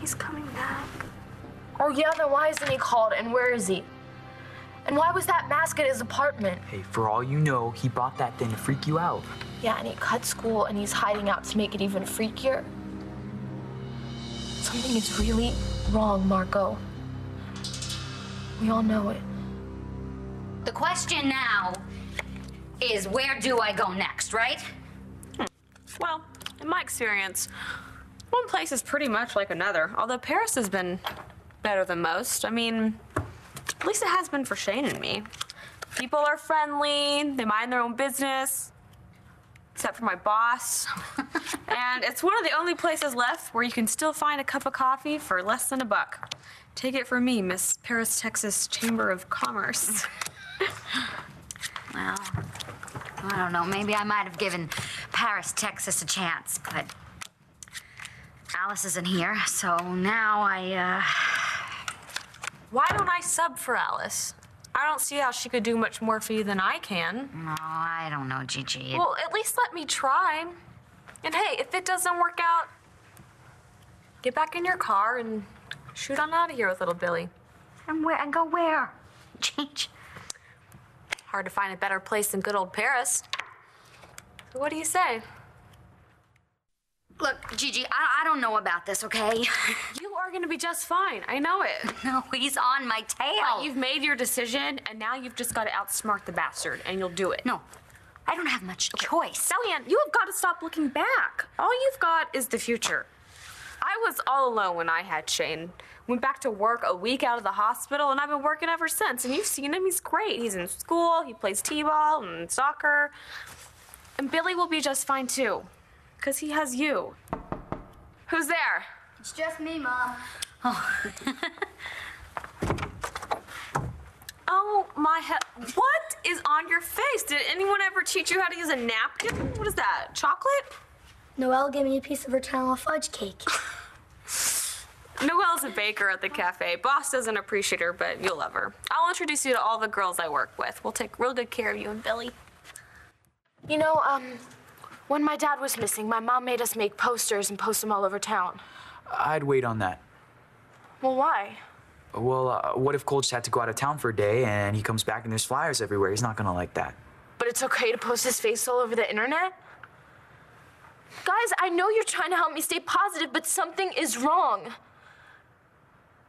He's coming back. Oh, yeah, then why isn't he called? And where is he? And why was that mask at his apartment? Hey, for all you know, he bought that thing to freak you out. Yeah, and he cut school and he's hiding out to make it even freakier. Something is really wrong, Markko. We all know it. The question now is where do I go next, right? Hmm. Well, in my experience, one place is pretty much like another. Although Paris has been better than most. I mean, at least it has been for Shane and me. People are friendly, they mind their own business, except for my boss. and it's one of the only places left where you can still find a cup of coffee for less than a buck. Take it from me, Miss Paris, Texas Chamber of Commerce. Well, I don't know. Maybe I might have given Paris, Texas a chance, but Alice isn't here, so now I, uh. Why don't I sub for Alice? I don't see how she could do much more for you than I can. No, I don't know, Gigi. It- Well, at least let me try. And hey, if it doesn't work out, get back in your car and shoot on out of here with little Billy. and where? And go where? Gigi. Hard to find a better place than good old Paris. So what do you say? Look, Gigi, I, I don't know about this, okay? You are gonna be just fine. I know it. No, he's on my tail. You've made your decision, and now you've just got to outsmart the bastard, and you'll do it. No, I don't have much choice. Kellyanne, you have got to stop looking back. All you've got is the future. I was all alone when I had Shane. Went back to work a week out of the hospital, and I've been working ever since. And you've seen him, he's great. He's in school, he plays t ball and soccer. And Billy will be just fine too, because he has you. Who's there? It's just me, Mom. Oh oh, my he- What is on your face? Did anyone ever teach you how to use a napkin? What is that? Chocolate? Noelle gave me a piece of her Channel fudge cake. Noelle's a baker at the cafe. Boss doesn't appreciate her, but you'll love her. I'll introduce you to all the girls I work with. We'll take real good care of you and Billy. You know, um, when my dad was missing, my mom made us make posters and post them all over town. I'd wait on that. Well, why? Well, uh, what if Cole just had to go out of town for a day and he comes back and there's flyers everywhere? He's not gonna like that. But it's okay to post his face all over the internet? Guys, I know you're trying to help me stay positive, but something is wrong.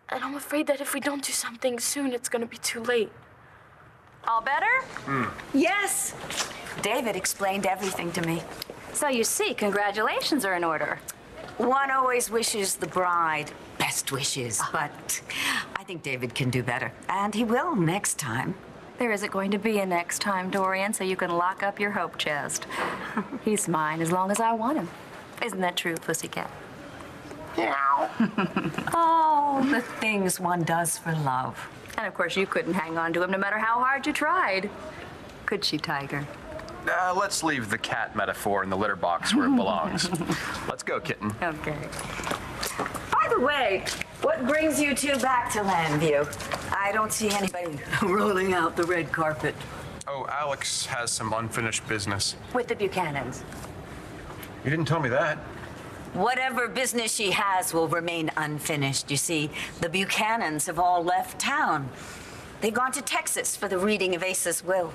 And I'm afraid that if we don't do something soon, it's gonna be too late. All better? Hmm. Yes. David explained everything to me. So you see, congratulations are in order. One always wishes the bride best wishes, but I think David can do better. And he will next time. There isn't going to be a next time, Dorian, so you can lock up your hope chest. He's mine as long as I want him. Isn't that true, Pussycat? Oh, the things one does for love. And of course, you couldn't hang on to him no matter how hard you tried. Could she, Tiger? Uh, let's leave the cat metaphor in the litter box where it belongs. let's go, kitten. Okay. By the way, what brings you two back to Llanview? I don't see anybody rolling out the red carpet. Oh, Alex has some unfinished business. With the Buchanans. You didn't tell me that. Whatever business she has will remain unfinished. You see, the Buchanans have all left town. They've gone to Texas for the reading of Asa's will.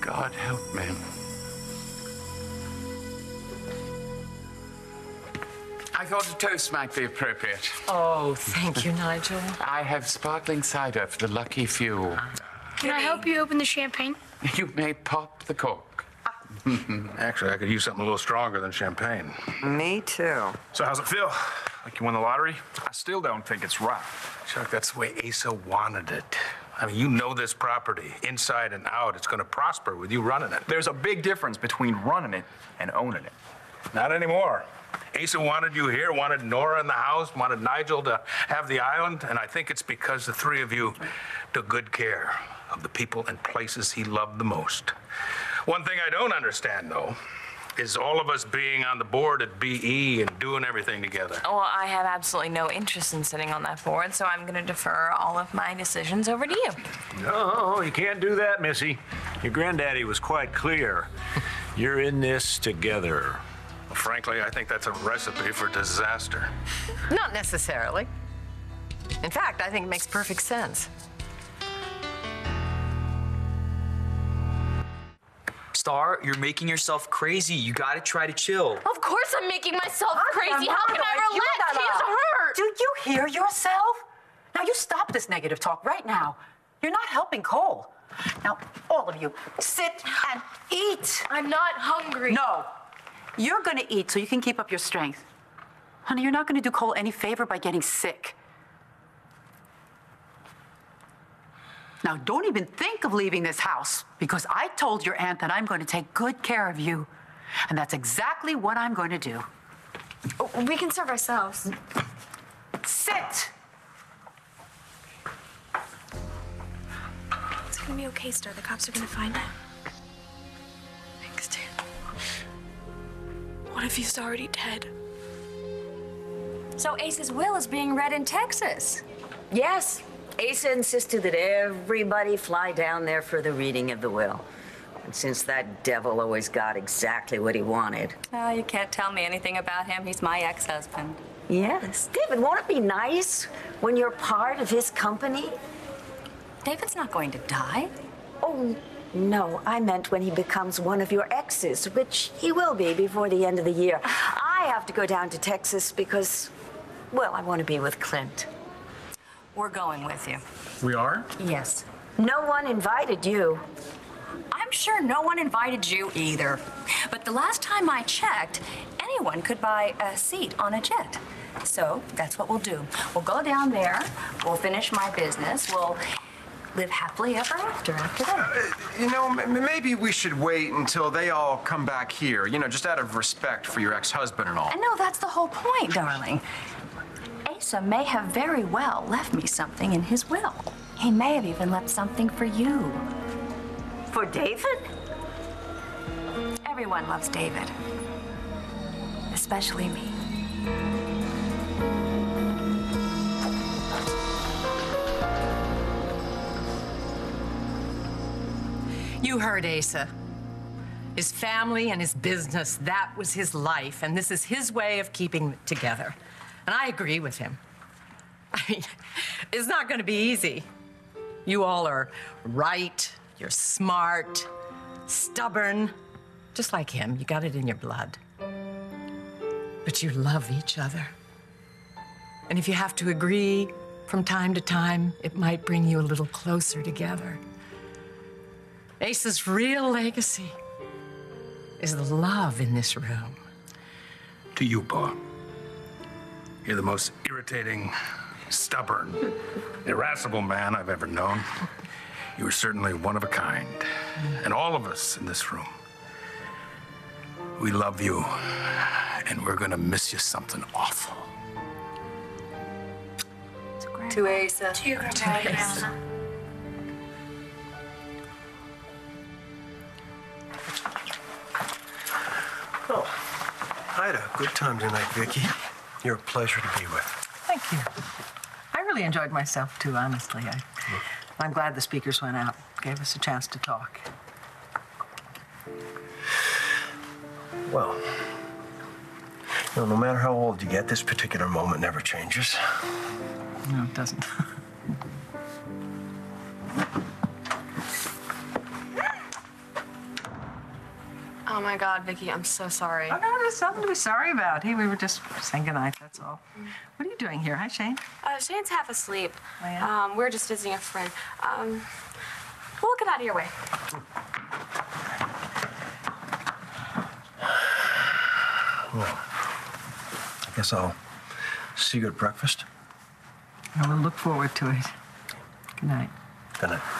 God help me. I thought a toast might be appropriate. Oh, thank you, Nigel. I have sparkling cider for the lucky few. Can I help you open the champagne? You may pop the cork. Actually, I could use something a little stronger than champagne. Me too. So how's it feel? Like you won the lottery? I still don't think it's right. Chuck, that's the way Asa wanted it. I mean, you know this property inside and out. It's going to prosper with you running it. There's a big difference between running it and owning it. Not anymore. Asa wanted you here, wanted Nora in the house, wanted Nigel to have the island, and I think it's because the three of you took good care of the people and places he loved the most. One thing I don't understand, though, is all of us being on the board at BE and doing everything together. Well, I have absolutely no interest in sitting on that board, so I'm going to defer all of my decisions over to you. No, you can't do that, Missy. Your granddaddy was quite clear. You're in this together. Frankly, I think that's a recipe for disaster. Not necessarily. In fact, I think it makes perfect sense. Starr, you're making yourself crazy. You gotta try to chill. Of course I'm making myself crazy. How can I relax? He's hurt. Do you hear yourself? Now you stop this negative talk right now. You're not helping Cole. Now, all of you, sit and eat. I'm not hungry. No. You're gonna eat so you can keep up your strength. Honey, you're not gonna do Cole any favor by getting sick. Now, don't even think of leaving this house because I told your aunt that I'm going to take good care of you. And that's exactly what I'm going to do. We can serve ourselves. Sit! It's gonna be okay, Starr. The cops are gonna find him. What if he's already dead? So Asa's will is being read in Texas. Yes, Asa insisted that everybody fly down there for the reading of the will. And since that devil always got exactly what he wanted. Oh, you can't tell me anything about him. He's my ex-husband. Yes. David, won't it be nice when you're part of his company? David's not going to die. Oh, no, I meant when he becomes one of your exes, which he will be before the end of the year. I have to go down to Texas because, well, I want to be with Clint. We're going with you. We are? Yes. No one invited you. I'm sure no one invited you either. But the last time I checked, anyone could buy a seat on a jet. So that's what we'll do. We'll go down there, we'll finish my business, we'll live happily ever after after that. You know, maybe we should wait until they all come back here, you know, just out of respect for your ex husband and all. And no, that's the whole point, darling. Asa may have very well left me something in his will. He may have even left something for you. For David? Everyone loves David, especially me. You heard Asa. His family and his business, that was his life, and this is his way of keeping it together. And I agree with him. I mean, it's not going to be easy. You all are right, you're smart, stubborn, just like him. You got it in your blood. But you love each other. And if you have to agree from time to time, it might bring you a little closer together. Asa's real legacy is the love in this room. To you, Pa. You're the most irritating, stubborn, irascible man I've ever known. You were certainly one of a kind. And all of us in this room, we love you, and we're gonna miss you something awful. To Asa. To you, Grandma. Good time tonight, Viki. You're a pleasure to be with. Thank you. I really enjoyed myself too, honestly. I, I'm glad the speakers went out, gave us a chance to talk. Well, you know, no matter how old you get, this particular moment never changes. No, it doesn't. Oh my God, Viki, I'm so sorry. Oh, no, there's nothing to be sorry about. Hey, we were just saying goodnight, that's all. What are you doing here? Hi, Shane. Uh, Shane's half asleep. Oh, yeah? Um, we're just visiting a friend. Um, we'll get out of your way. Well, I guess I'll see you at breakfast. I will look forward to it. Good night. Good night.